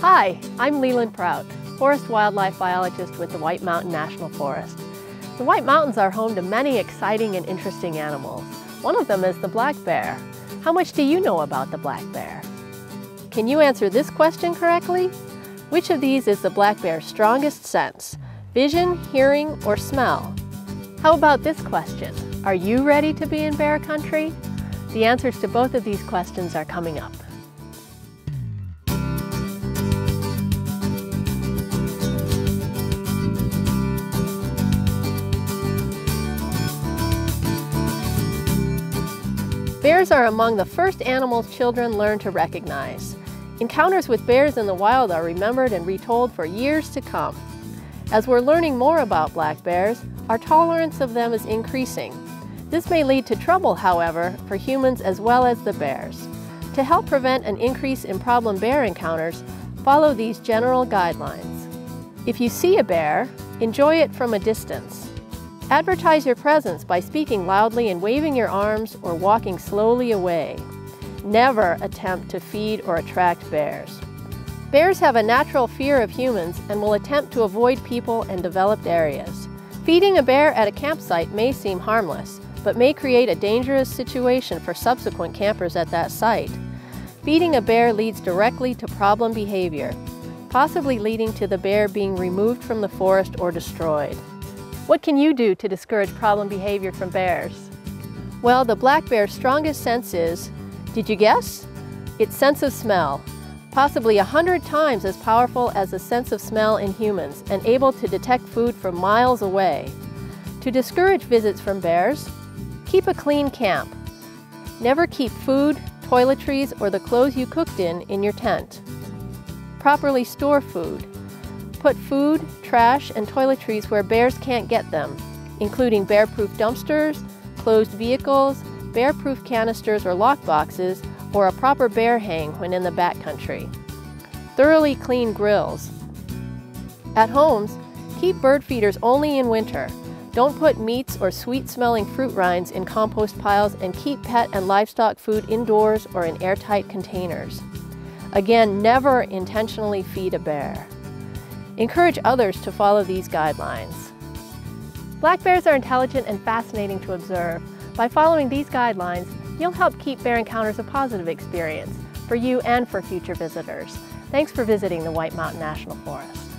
Hi, I'm Leighlan Prout, forest wildlife biologist with the White Mountain National Forest. The White Mountains are home to many exciting and interesting animals. One of them is the black bear. How much do you know about the black bear? Can you answer this question correctly? Which of these is the black bear's strongest sense? Vision, hearing, or smell? How about this question? Are you ready to be in bear country? The answers to both of these questions are coming up. Bears are among the first animals children learn to recognize. Encounters with bears in the wild are remembered and retold for years to come. As we're learning more about black bears, our tolerance of them is increasing. This may lead to trouble, however, for humans as well as the bears. To help prevent an increase in problem bear encounters, follow these general guidelines. If you see a bear, enjoy it from a distance. Advertise your presence by speaking loudly and waving your arms or walking slowly away. Never attempt to feed or attract bears. Bears have a natural fear of humans and will attempt to avoid people and developed areas. Feeding a bear at a campsite may seem harmless, but may create a dangerous situation for subsequent campers at that site. Feeding a bear leads directly to problem behavior, possibly leading to the bear being removed from the forest or destroyed. What can you do to discourage problem behavior from bears? Well, the black bear's strongest sense is, did you guess? Its sense of smell, possibly a hundred times as powerful as the sense of smell in humans and able to detect food from miles away. To discourage visits from bears, keep a clean camp. Never keep food, toiletries, or the clothes you cooked in in your tent. Properly store food. Put food, trash, and toiletries where bears can't get them, including bear-proof dumpsters, closed vehicles, bear-proof canisters or lock boxes, or a proper bear hang when in the backcountry. Thoroughly clean grills. At homes, keep bird feeders only in winter. Don't put meats or sweet-smelling fruit rinds in compost piles and keep pet and livestock food indoors or in airtight containers. Again, never intentionally feed a bear. Encourage others to follow these guidelines. Black bears are intelligent and fascinating to observe. By following these guidelines, you'll help keep bear encounters a positive experience for you and for future visitors. Thanks for visiting the White Mountain National Forest.